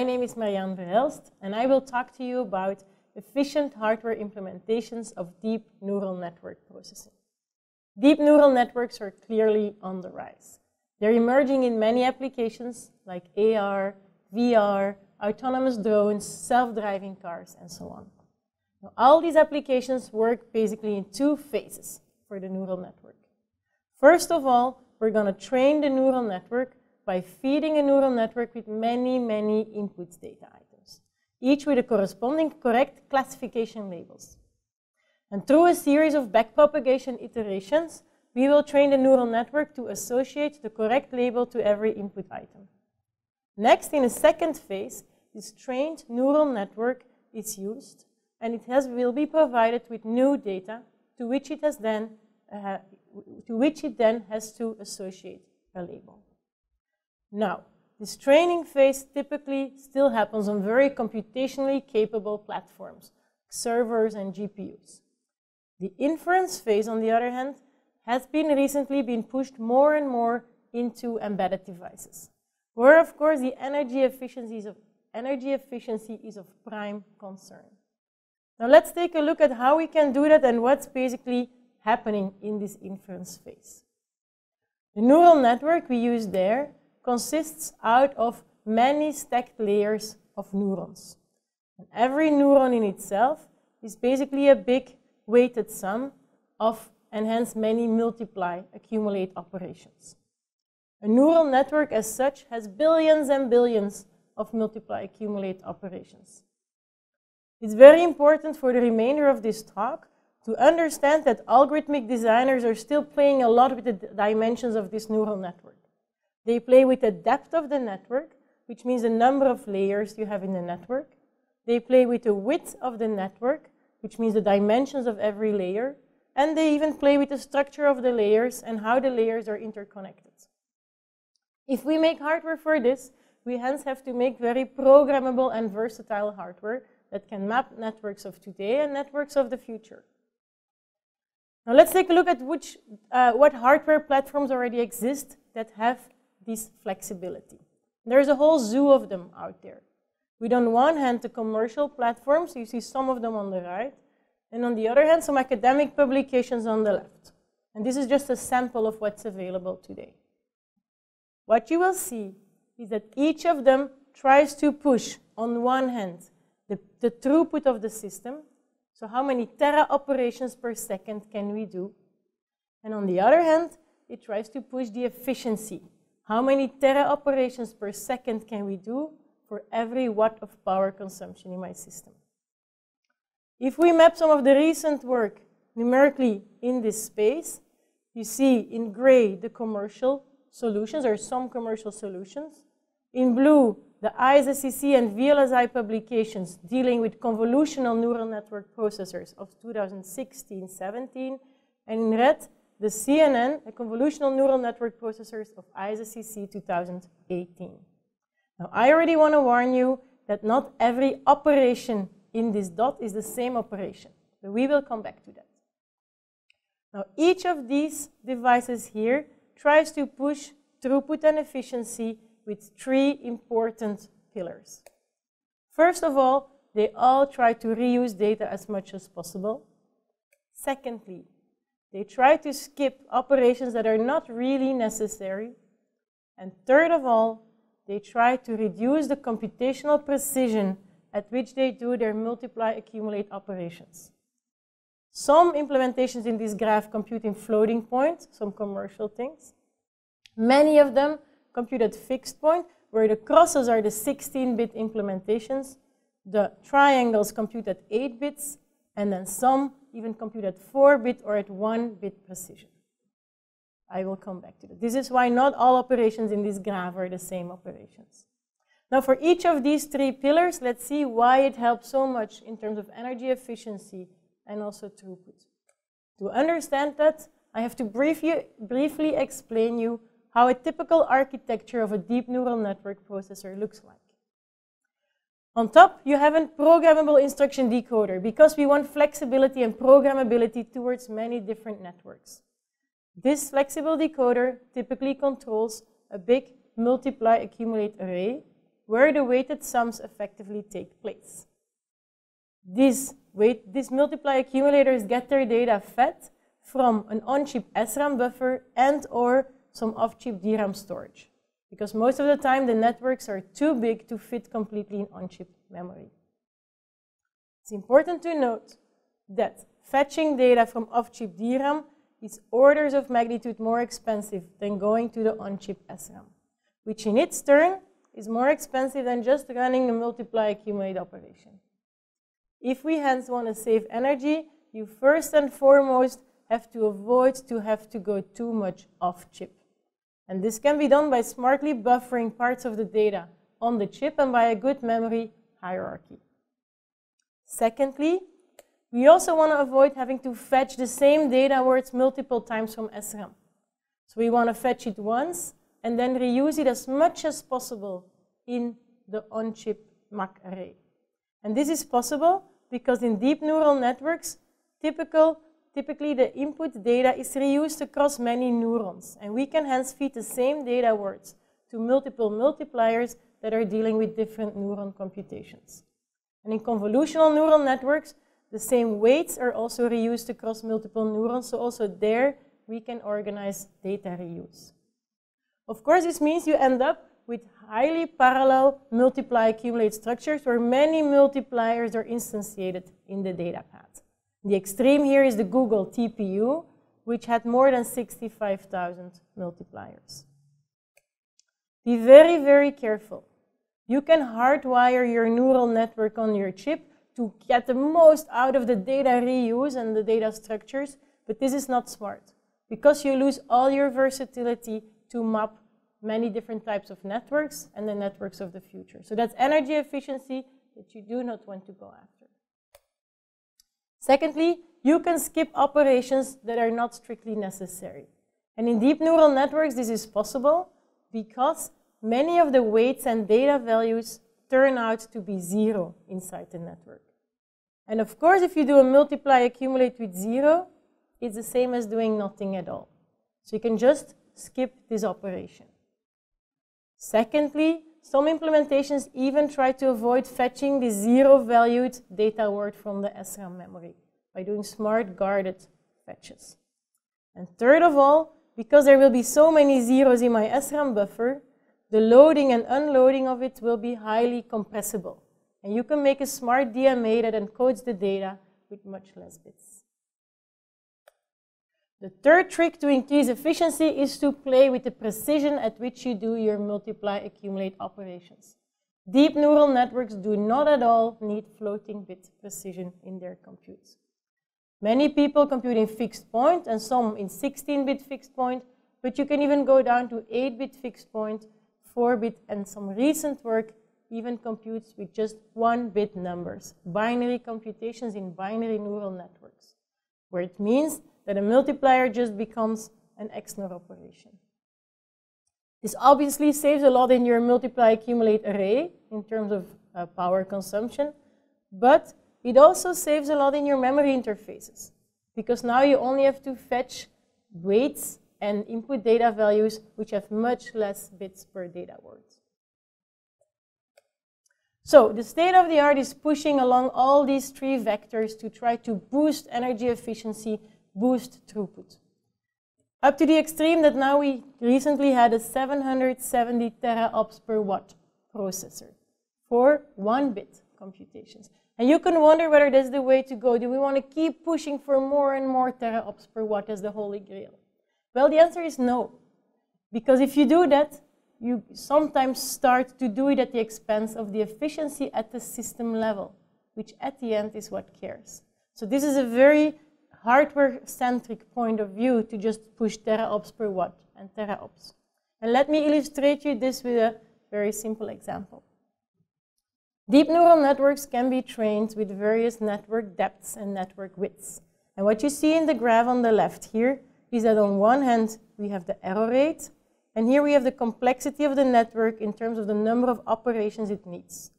My name is Marian Verhelst, and I will talk to you about efficient hardware implementations of deep neural network processing. Deep neural networks are clearly on the rise. They're emerging in many applications like AR, VR, autonomous drones, self-driving cars, and so on. Now, all these applications work basically in two phases for the neural network. First of all, we're going to train the neural network by feeding a neural network with many, many input data items, each with a corresponding correct classification labels. And through a series of backpropagation iterations, we will train the neural network to associate the correct label to every input item. Next, in a second phase, this trained neural network is used and it has, will be provided with new data to which it has then uh, to which it then has to associate a label. Now, this training phase typically still happens on very computationally capable platforms, servers and GPUs. The inference phase, on the other hand, has been recently been pushed more and more into embedded devices, where of course the energy efficiency of, energy efficiency is of prime concern. Now let's take a look at how we can do that and what's basically happening in this inference phase. The neural network we use there consists out of many stacked layers of neurons. And every neuron in itself is basically a big weighted sum of and hence many multiply accumulate operations. A neural network as such has billions and billions of multiply accumulate operations. It's very important for the remainder of this talk to understand that algorithmic designers are still playing a lot with the dimensions of this neural network. They play with the depth of the network, which means the number of layers you have in the network. They play with the width of the network, which means the dimensions of every layer. And they even play with the structure of the layers and how the layers are interconnected. If we make hardware for this, we hence have to make very programmable and versatile hardware that can map networks of today and networks of the future. Now let's take a look at which, uh, what hardware platforms already exist that have this flexibility. There's a whole zoo of them out there. With on one hand the commercial platforms, you see some of them on the right, and on the other hand some academic publications on the left. And this is just a sample of what's available today. What you will see is that each of them tries to push, on one hand, the, the throughput of the system. So how many tera operations per second can we do? And on the other hand, it tries to push the efficiency. How many tera operations per second can we do for every watt of power consumption in my system? If we map some of the recent work numerically in this space, you see in gray the commercial solutions or some commercial solutions. In blue, the ISSCC and VLSI publications dealing with convolutional neural network processors of 2016-17, and in red, the CNN, the convolutional neural network processors of ISSCC 2018. Now, I already want to warn you that not every operation in this dot is the same operation, but we will come back to that. Now, each of these devices here tries to push throughput and efficiency with three important pillars. First of all, they all try to reuse data as much as possible. Secondly, they try to skip operations that are not really necessary. And third of all, they try to reduce the computational precision at which they do their multiply accumulate operations. Some implementations in this graph compute in floating point, some commercial things. Many of them compute at fixed point, where the crosses are the 16-bit implementations. The triangles compute at 8 bits, and then some even compute at 4-bit or at 1-bit precision. I will come back to that. This is why not all operations in this graph are the same operations. Now for each of these three pillars, let's see why it helps so much in terms of energy efficiency and also throughput. To understand that, I have to briefly, briefly explain you how a typical architecture of a deep neural network processor looks like. On top, you have a programmable instruction decoder because we want flexibility and programmability towards many different networks. This flexible decoder typically controls a big multiply accumulate array where the weighted sums effectively take place. These, these multiply accumulators get their data fed from an on-chip SRAM buffer and or some off-chip DRAM storage. Because most of the time the networks are too big to fit completely in on-chip memory. It's important to note that fetching data from off-chip DRAM is orders of magnitude more expensive than going to the on-chip SRAM, which in its turn is more expensive than just running a multiply accumulate operation. If we hence want to save energy, you first and foremost have to avoid to have to go too much off chip. And this can be done by smartly buffering parts of the data on the chip and by a good memory hierarchy. Secondly, we also want to avoid having to fetch the same data words multiple times from SRAM. So we want to fetch it once and then reuse it as much as possible in the on-chip MAC array. And this is possible because in deep neural networks, typical, typically the input data is reused across many neurons. And we can hence feed the same data words to multiple multipliers that are dealing with different neuron computations. And in convolutional neural networks, the same weights are also reused across multiple neurons, so also there we can organize data reuse. Of course, this means you end up with highly parallel multiply accumulate structures where many multipliers are instantiated in the data path. The extreme here is the Google TPU, which had more than 65,000 multipliers. Be very, very careful. You can hardwire your neural network on your chip to get the most out of the data reuse and the data structures, but this is not smart because you lose all your versatility to map many different types of networks and the networks of the future. So that's energy efficiency that you do not want to go after. Secondly, you can skip operations that are not strictly necessary. And in deep neural networks, this is possible because many of the weights and data values turn out to be zero inside the network. And of course, if you do a multiply accumulate with zero, it's the same as doing nothing at all. So you can just skip this operation. Secondly, some implementations even try to avoid fetching the zero-valued data word from the SRAM memory by doing smart guarded fetches. And third of all, because there will be so many zeros in my SRAM buffer, the loading and unloading of it will be highly compressible. And you can make a smart DMA that encodes the data with much less bits. The third trick to increase efficiency is to play with the precision at which you do your multiply accumulate operations. Deep neural networks do not at all need floating bit precision in their computes. Many people compute in fixed point and some in 16-bit fixed point, but you can even go down to 8-bit fixed point, 4-bit, and some recent work even computes with just 1-bit numbers, binary computations in binary neural networks, where it means that a multiplier just becomes an XNOR operation. This obviously saves a lot in your multiply accumulate array in terms of uh, power consumption, but it also saves a lot in your memory interfaces because now you only have to fetch weights and input data values which have much less bits per data word. So the state of the art is pushing along all these three vectors to try to boost energy efficiency boost throughput. Up to the extreme that now we recently had a 770 teraops per watt processor for one bit computations. And you can wonder whether that's the way to go. Do we want to keep pushing for more and more teraops per watt as the holy grail? Well, the answer is no. Because if you do that, you sometimes start to do it at the expense of the efficiency at the system level, which at the end is what cares. So this is a very hardware-centric point of view to just push teraops per watt and teraops. And let me illustrate you this with a very simple example. Deep neural networks can be trained with various network depths and network widths. And what you see in the graph on the left here is that on one hand, we have the error rate, and here we have the complexity of the network in terms of the number of operations it needs.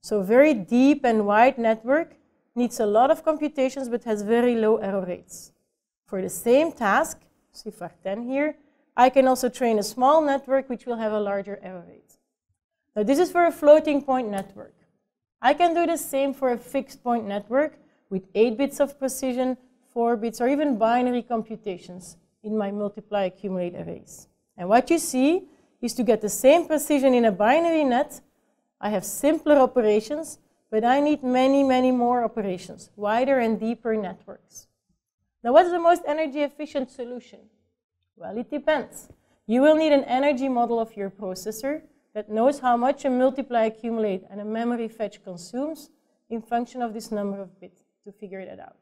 So very deep and wide network needs a lot of computations but has very low error rates. For the same task, CIFAR 10 here, I can also train a small network which will have a larger error rate. Now this is for a floating point network. I can do the same for a fixed point network with 8 bits of precision, 4 bits, or even binary computations in my multiply accumulate arrays. And what you see is to get the same precision in a binary net, I have simpler operations, but I need many, many more operations, wider and deeper networks. Now, what's the most energy efficient solution? Well, it depends. You will need an energy model of your processor that knows how much a multiply accumulate and a memory fetch consumes in function of this number of bits to figure that out.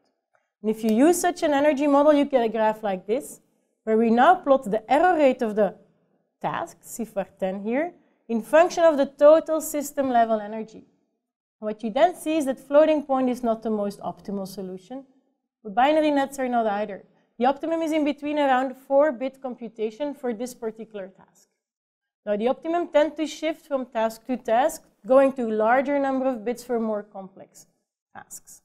And if you use such an energy model, you get a graph like this, where we now plot the error rate of the task, CIFAR 10 here, in function of the total system level energy. What you then see is that floating point is not the most optimal solution, but binary nets are not either. The optimum is in between around 4-bit computation for this particular task. Now the optimum tend to shift from task to task, going to larger number of bits for more complex tasks.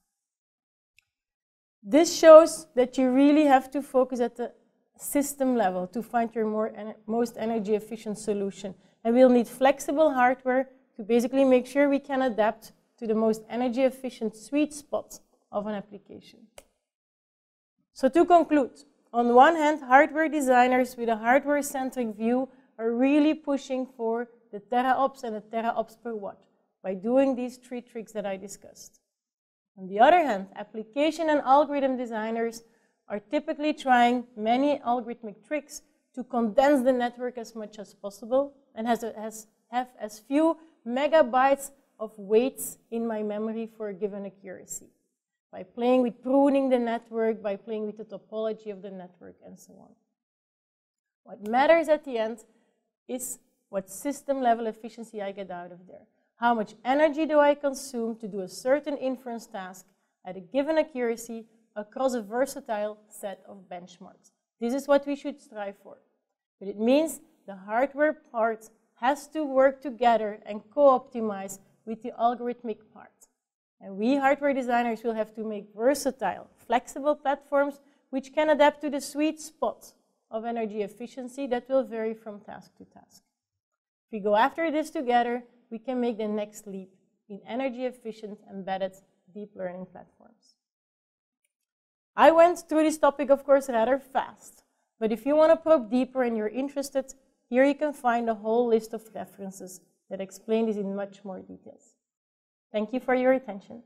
This shows that you really have to focus at the system level to find your more en most energy efficient solution. And we'll need flexible hardware to basically make sure we can adapt to the most energy efficient sweet spot of an application. So to conclude, on one hand, hardware designers with a hardware-centric view are really pushing for the teraops and the teraops per watt by doing these three tricks that I discussed. On the other hand, application and algorithm designers are typically trying many algorithmic tricks to condense the network as much as possible and has, has, have as few megabytes of weights in my memory for a given accuracy by playing with pruning the network, by playing with the topology of the network, and so on. What matters at the end is what system level efficiency I get out of there. How much energy do I consume to do a certain inference task at a given accuracy across a versatile set of benchmarks. This is what we should strive for. But it means the hardware part has to work together and co-optimize with the algorithmic part. And we hardware designers will have to make versatile, flexible platforms which can adapt to the sweet spot of energy efficiency that will vary from task to task. If we go after this together, we can make the next leap in energy efficient embedded deep learning platforms. I went through this topic, of course, rather fast. But if you want to probe deeper and you're interested, here you can find a whole list of references that explain this in much more details. Thank you for your attention.